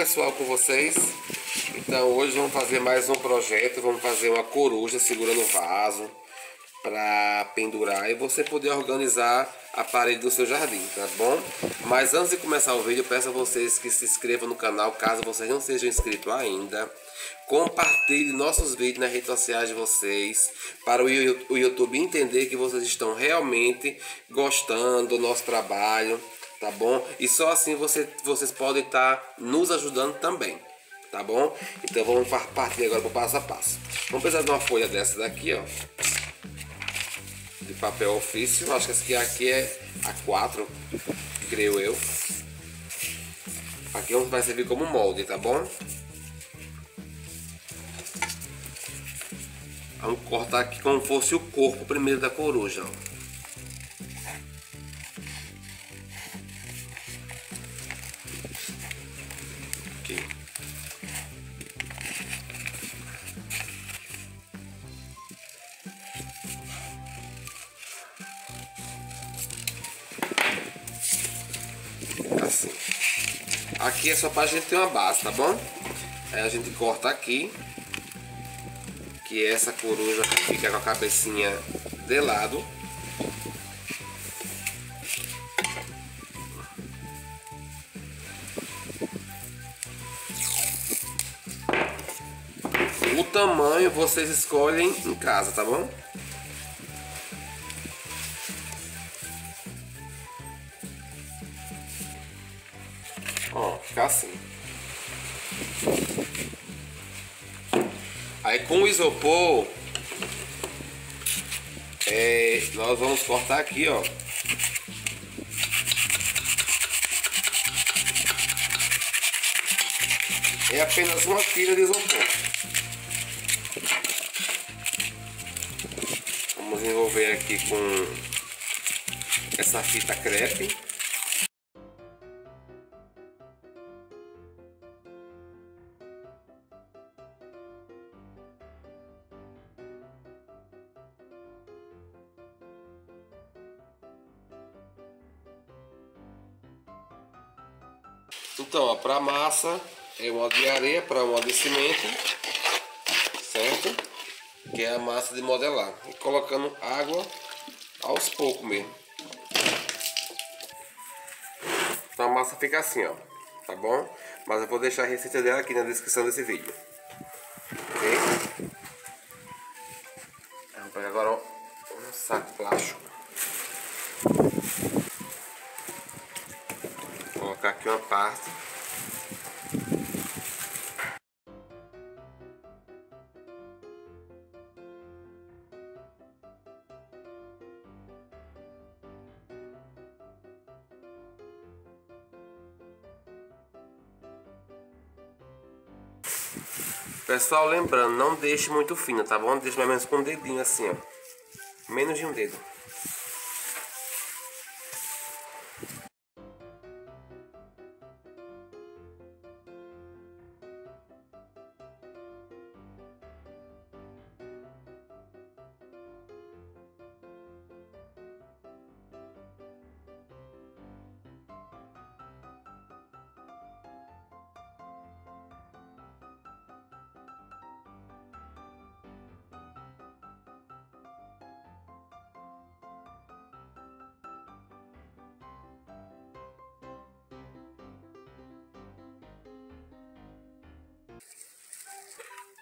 pessoal com vocês? Então hoje vamos fazer mais um projeto, vamos fazer uma coruja segurando o vaso para pendurar e você poder organizar a parede do seu jardim, tá bom? Mas antes de começar o vídeo, peço a vocês que se inscrevam no canal, caso vocês não sejam inscritos ainda. Compartilhe nossos vídeos nas redes sociais de vocês, para o YouTube entender que vocês estão realmente gostando do nosso trabalho tá bom? E só assim você, vocês podem estar tá nos ajudando também, tá bom? Então vamos partir agora para o passo a passo. Vamos precisar de uma folha dessa daqui, ó. De papel ofício, acho que essa aqui, aqui é A4, creio eu. Aqui vai servir como molde, tá bom? Vamos cortar aqui como fosse o corpo primeiro da coruja, ó. Só pra gente ter uma base, tá bom? Aí a gente corta aqui. Que essa coruja fica com a cabecinha de lado. O tamanho vocês escolhem em casa, tá bom? Ó, fica assim. Aí com o isopor, é, nós vamos cortar aqui, ó. É apenas uma tira de isopor. Vamos envolver aqui com essa fita crepe. Então, para massa é uma de areia para uma de cimento, certo? Que é a massa de modelar. E colocando água aos poucos mesmo. Então a massa fica assim, ó. Tá bom? Mas eu vou deixar a receita dela aqui na descrição desse vídeo. Colocar aqui uma parte. Pessoal, lembrando, não deixe muito fino, tá bom? Deixe mais ou menos com um dedinho assim, ó. Menos de um dedo.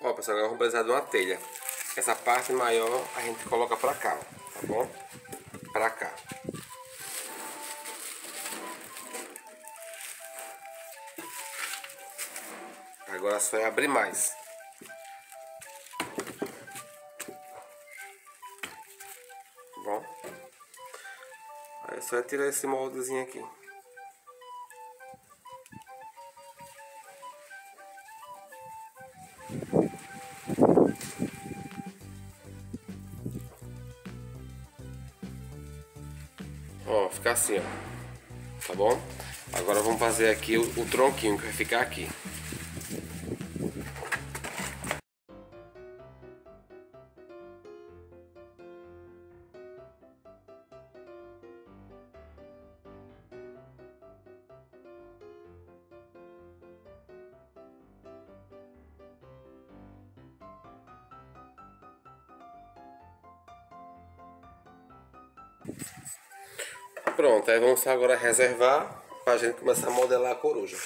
Ó, pessoal, agora vamos precisar de uma telha. Essa parte maior a gente coloca pra cá, ó, tá bom? Pra cá. Agora só é abrir mais. Tá bom? Aí só é tirar esse moldezinho aqui. Ó, ficar assim, ó. Tá bom? Agora vamos fazer aqui o, o tronquinho que vai ficar aqui. Pronto, aí vamos agora reservar para a gente começar a modelar a coruja.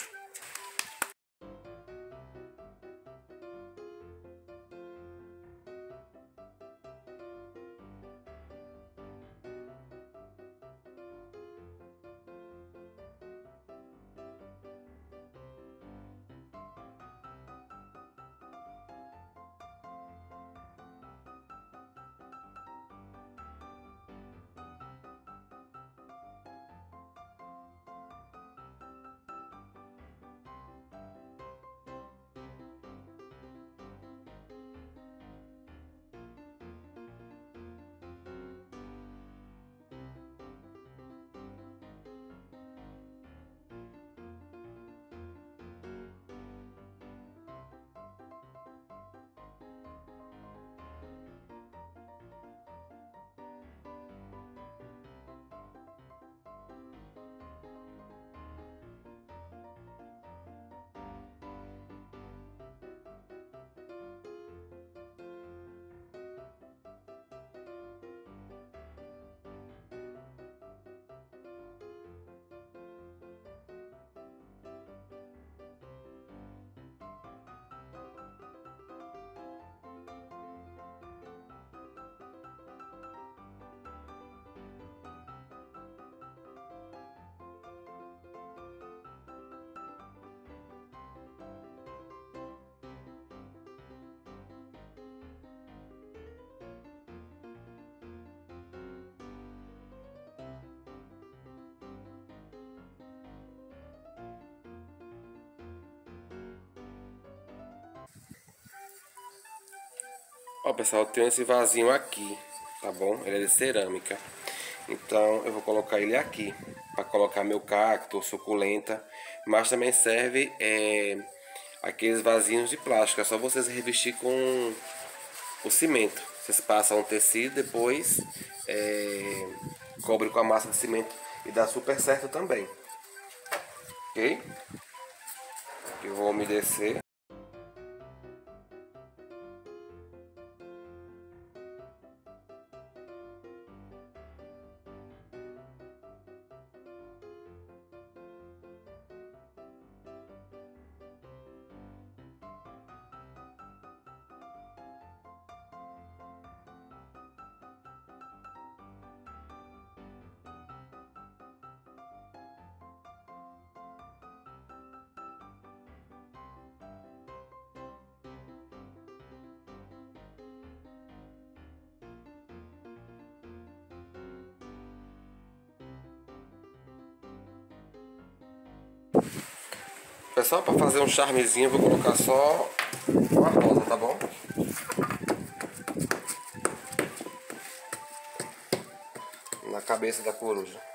Ó pessoal, tenho esse vasinho aqui, tá bom? Ele é de cerâmica. Então eu vou colocar ele aqui para colocar meu cacto, suculenta. Mas também serve é, aqueles vasinhos de plástico. É só vocês revestir com o cimento. Vocês passam um tecido, depois é, cobre com a massa de cimento e dá super certo também. Ok? Eu vou umedecer. Pessoal, para fazer um charmezinho, vou colocar só uma rosa, tá bom? Na cabeça da coruja.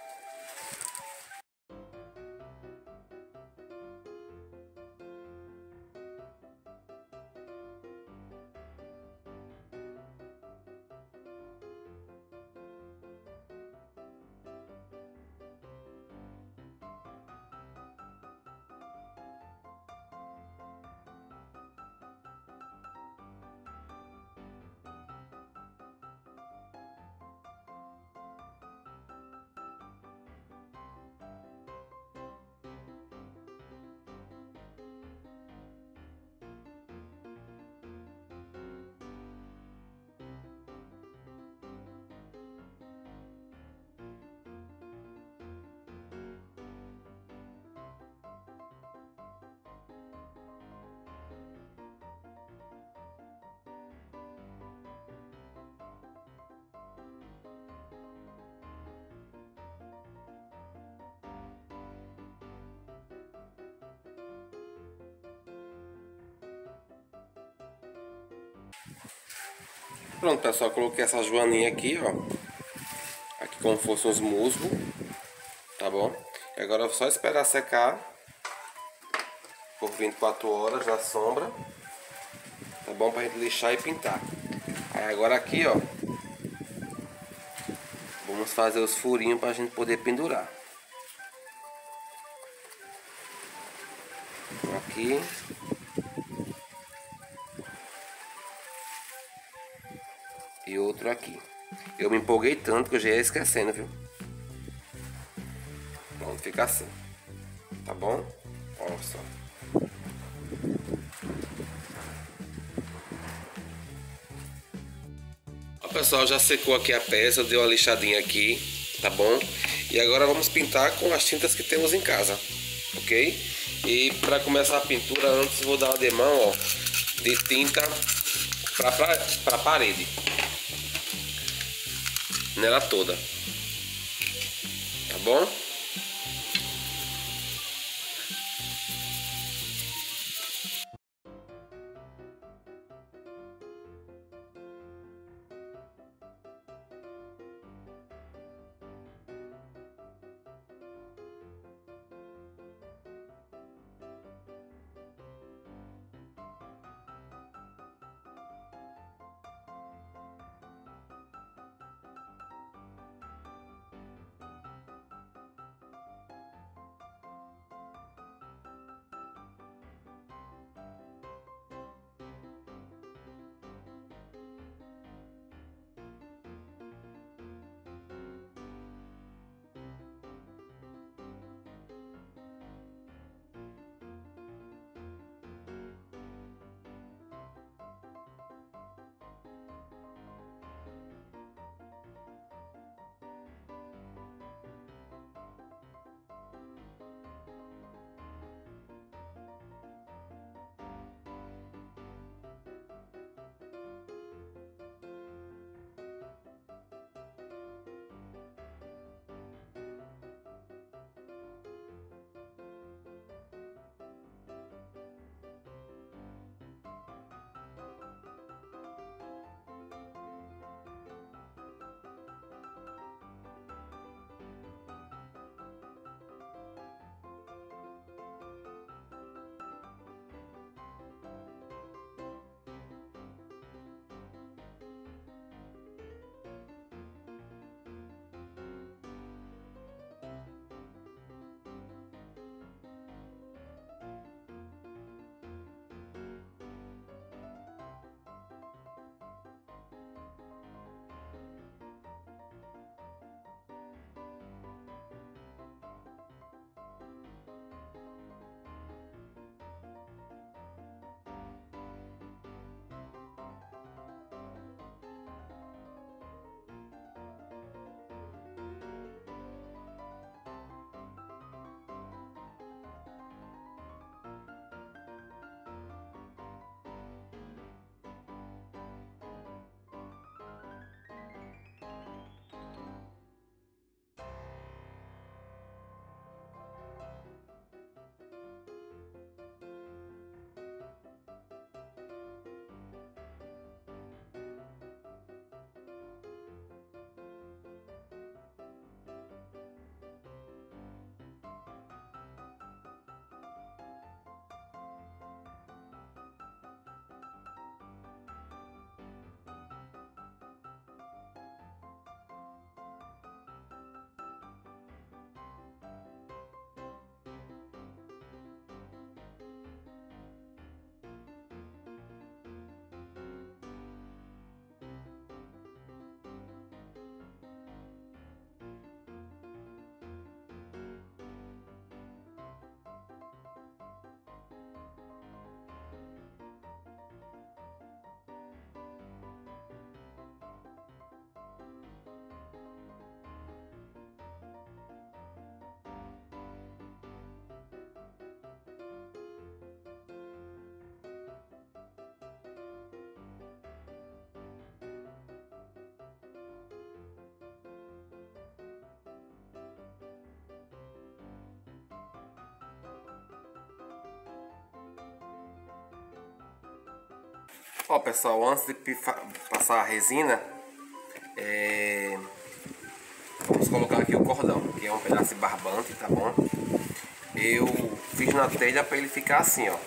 Pronto, pessoal, coloquei essa joaninha aqui, ó. Aqui como fosse uns musgos, tá bom? E agora é só esperar secar por 24 horas na sombra, tá bom? Pra gente lixar e pintar. Aí agora aqui, ó, vamos fazer os furinhos pra gente poder pendurar. Aqui. E outro aqui. Eu me empolguei tanto que eu já ia esquecendo, viu? Pronto, fica assim. Tá bom? Olha só. Ó, pessoal, já secou aqui a peça, deu uma lixadinha aqui, tá bom? E agora vamos pintar com as tintas que temos em casa, ok? E para começar a pintura, antes vou dar uma demão, ó, de tinta para a parede nela toda. Tá bom? Ó pessoal, antes de passar a resina, é... vamos colocar aqui o cordão, que é um pedaço de barbante, tá bom? Eu fiz na telha para ele ficar assim, ó.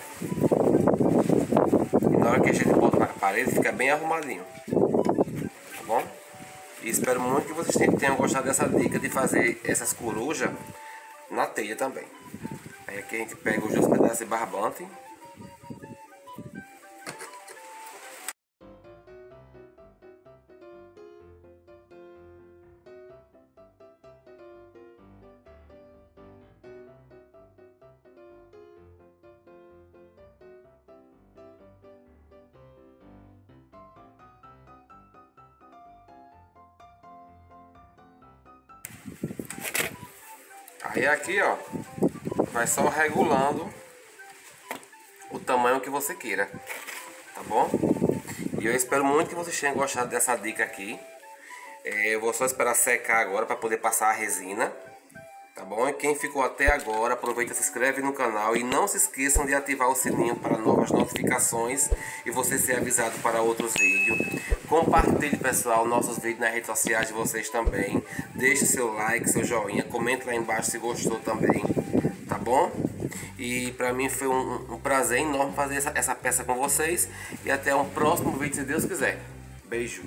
E na hora que a gente bota na parede, fica bem arrumadinho, tá bom? E espero muito que vocês tenham gostado dessa dica de fazer essas corujas na telha também. Aí aqui a gente pega os dois pedaços de barbante Aí aqui, ó, vai só regulando o tamanho que você queira, tá bom? E eu espero muito que vocês tenham gostado dessa dica aqui. É, eu vou só esperar secar agora para poder passar a resina. Tá bom? E quem ficou até agora, aproveita, se inscreve no canal e não se esqueçam de ativar o sininho para novas notificações e você ser avisado para outros vídeos. Compartilhe, pessoal, nossos vídeos nas redes sociais de vocês também. Deixe seu like, seu joinha, comente lá embaixo se gostou também, tá bom? E para mim foi um, um, prazer enorme fazer essa, essa peça com vocês. E até um próximo vídeo, se Deus quiser. Beijo.